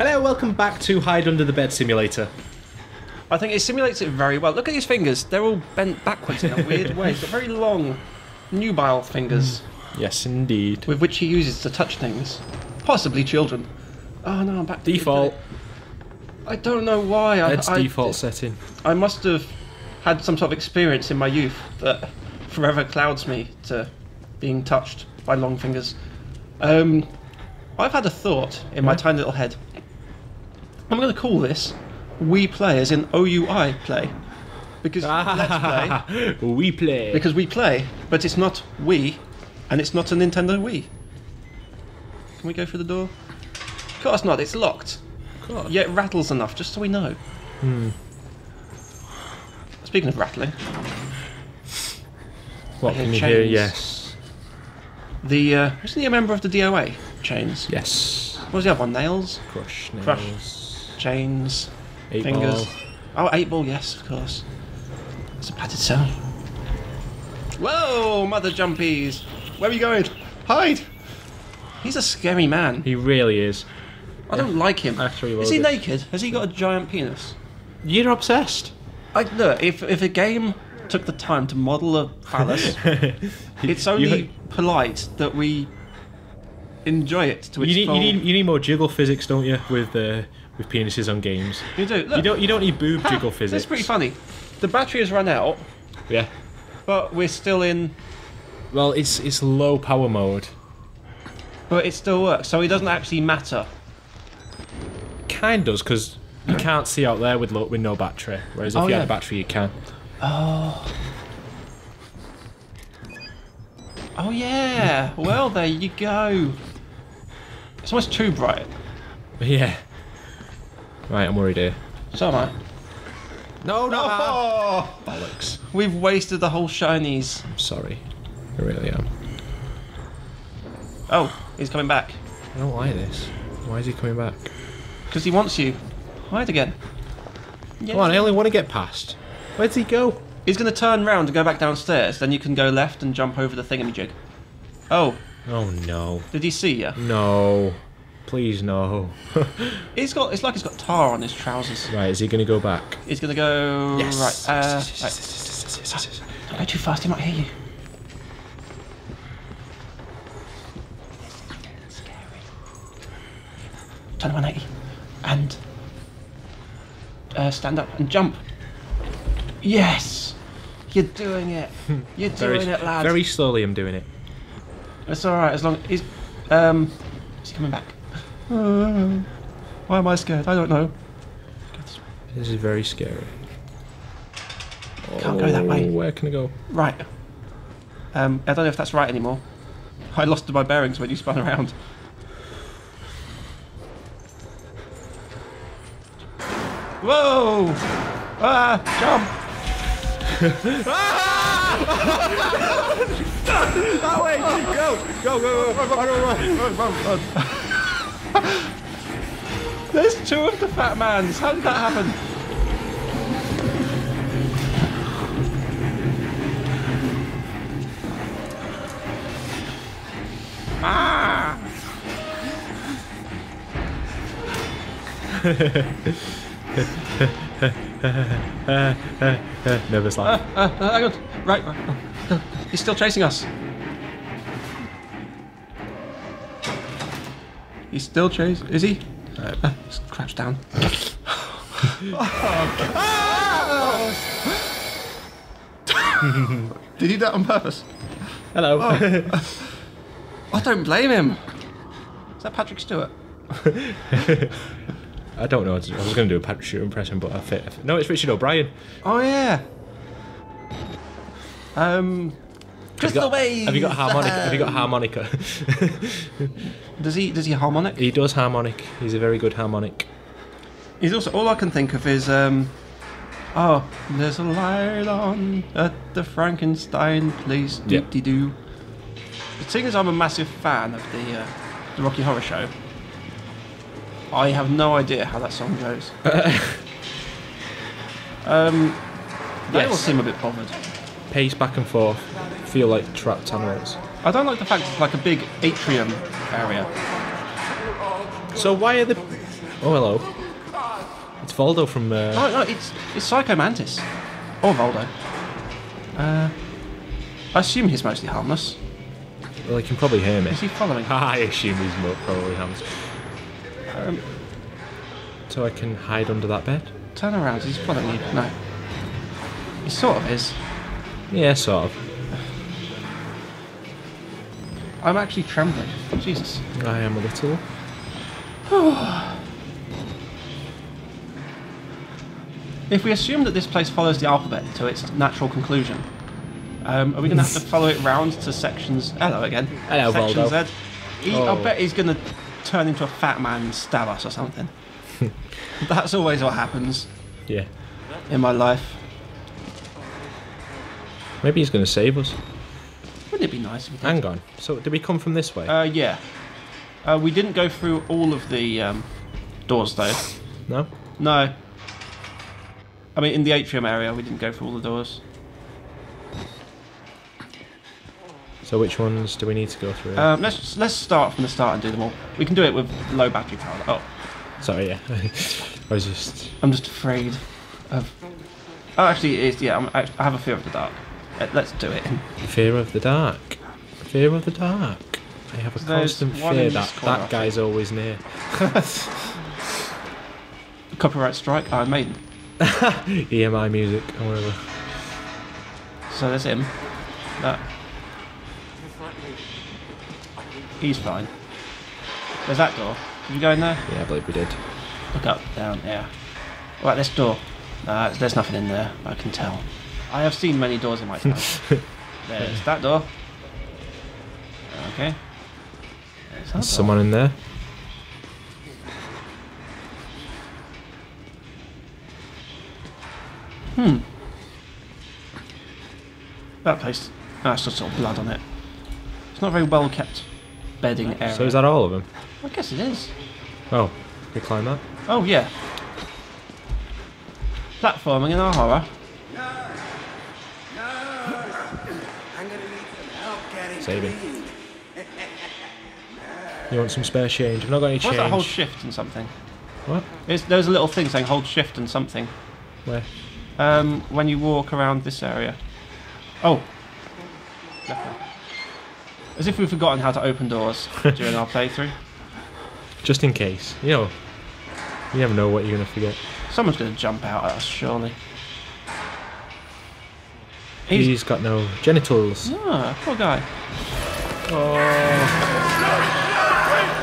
Hello, welcome back to Hide Under the Bed Simulator. I think it simulates it very well. Look at his fingers; they're all bent backwards in a weird way. He's got very long, nubile fingers Yes, indeed. with which he uses to touch things, possibly children. Oh no, I'm back. to Default. I don't know why. I, Bed's I, default setting. I must have had some sort of experience in my youth that forever clouds me to being touched by long fingers. Um, I've had a thought in my Yeah? tiny little head. I'm going to call this "We Play" as in O U I play, because let's play we play. because we play, but it's not we, and it's not a Nintendo Wii. Can we go through the door? Of course not. It's locked. God. Yeah, it rattles enough, just so we know. Hmm. Speaking of rattling, what I can you hear? Yes. the uh, isn't he a member of the DOA? Chains. Yes. What was the other one? Nails, Crush. Crush. Nails, chains, Eight fingers. ball. Oh, eight ball. Yes, of course. It's a padded cell. Whoa, mother jumpies! Where are you going? Hide! He's a scary man. He really is. I don't like him. After he Is he loaded. naked? Has he got a giant penis? You're obsessed. I, look, if if a game took the time to model a phallus, it's only You, polite that we enjoy it to its you need, full. you need you need more jiggle physics, don't you? With uh, with penises on games. You do. Look, You don't you don't need boob ha, jiggle physics. That's pretty funny. The battery has run out, Yeah. but we're still in. Well, it's it's low power mode. But it still works, so it doesn't actually matter. Kind does because you can't see out there with lo- with no battery. Whereas if Oh, you yeah. had a battery, you can. Oh. Oh yeah. well, there you go. It's almost too bright. Yeah. Right, I'm worried here. So am I. No, no. Oh, Bollocks. we've wasted the whole shinies. I'm sorry. I really am. Oh, he's coming back I don't like this. Why is he coming back? because he wants you. Hide again. Yeah. Come on, I only want to get past. Where'd he go? He's going to turn round and go back downstairs. Then you can go left and jump over the thingamajig. Oh, Oh no. did he see you? No. Please no. He's got. It's like he's got tar on his trousers. right, is he gonna go back? He's going to go Yes. right. Uh. Don't go too fast. He might hear you. Scary. Turn 180 and uh, stand up and jump. Yes, you're doing it. You're Very, doing it, lad. very slowly. I'm doing it. It's all right as long he's. Um, is he coming back? Uh, why am I scared? I don't know. This. This is very scary. Can't go that way. Oh, Where can I go? Right. Um, I don't know if that's right anymore. I lost my bearings when you spun around. Whoa! Ah! Jump! that way! Go! Go! Go! Go! Run! Run! Run! Run! Run! There's two of the fat mans. How did that happen? Ah! Nervous laugh. Uh, uh, hang on. Right. right. Uh, He's still chasing us. He's still chasing. Is he? Uh, just crouch down. Did he do that on purpose? Hello. I don't blame him. Is that Patrick Stewart? I don't know. I was going to do a Patrick Stewart impression, but I fit. No, it's Richard O'Brien. Oh yeah. Um. Have you Crystal got, Waves. have you got harmonica? Have you got harmonica? Does he? Does he harmonic? he does harmonic. He's a very good harmonic. He's also all I can think of is um oh there's a light on at the Frankenstein place Yeah. doo doo. Seeing as I'm a massive fan of the uh, the Rocky Horror Show, I have no idea how that song goes. um, they all seem a bit bothered. Pace back and forth. Feel like trapped animals. I don't like the fact it's like a big atrium area. So why are the Oh, hello. It's Voldo from. Uh, Oh no, it's it's Psycho Mantis. Or Voldo. Uh, I assume he's mostly harmless. well, he can probably hear me. Is he following? I assume he's mo- probably harmless. Um, So I can hide under that bed? turn around. He's following you. No. He sort of is. Yeah, sort of. I'm actually trembling. Jesus. I am a little. If we assume that this place follows the alphabet to its natural conclusion, um, are we going to have to follow it round to sections? Hello again. Hello, Section Voldo. Z. He, Oh. I bet he's going to turn into a fat man and stab us or something. That's always what happens Yeah. in my life. Maybe he's going to save us. Wouldn't it be nice if he did? Hang on. So, did we come from this way? Uh, yeah. Uh, we didn't go through all of the um, doors though. no? No. I mean, in the atrium area, we didn't go through all the doors. So, which ones do we need to go through? Um, let's let's start from the start and do them all. We can do it with low battery power. Oh, Sorry, yeah. I was just. I'm just afraid of. Oh, actually, it is. Yeah, I'm, I have a fear of the dark. Let- Let's do it. Fear of the dark. Fear of the dark. I have a There's constant fear that this corner, I that guy's always near. Copyright strike. I made. EMI music or whatever. So there's him. That. He's fine. There's that door. Did you go in there? Yeah, I believe we did. Look up, down, yeah. Right, this door. Uh, there's nothing in there, I can tell. I have seen many doors in my time. there's that door. Okay. There's door. Someone in there. Hmm. That place. Ah, it's just sort of blood on it. It's not very well kept bedding area. So is that all of them? I guess it is. Oh, we climb that. Oh, yeah. Platforming in our horror. Saving. You want some spare change? I've not got any What's change. that hold shift and something? What? It's, there's a little thing saying hold shift and something. Where? Um, when you walk around this area. Oh. Definitely. As if we've forgotten how to open doors during our playthrough. Just in case. You know, you never know what you're going to forget. Someone's going to jump out at us, surely. He's. He's got no genitals. Ah, poor guy. Oh,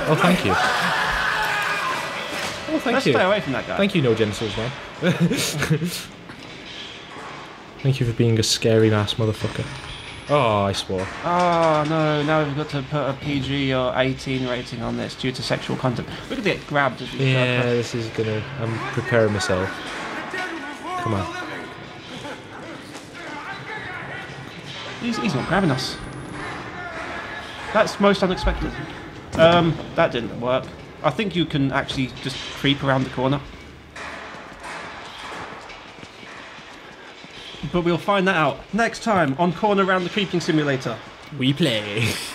Oh, thank you. Oh, thank Let's you. stay away from that guy. Thank you, no genitals, man. thank you for being a scary ass motherfucker. Oh, I swore. Oh no, now we've got to put a PG or 18 rating on this due to sexual content. We're going to get grabbed as we Yeah, this is gonna. I'm preparing myself. Come on. He's, he's not grabbing us. That's most unexpected. Um, that didn't work. I think you can actually just creep around the corner. But we'll find that out next time on Corner Around the Creeping Simulator. We play.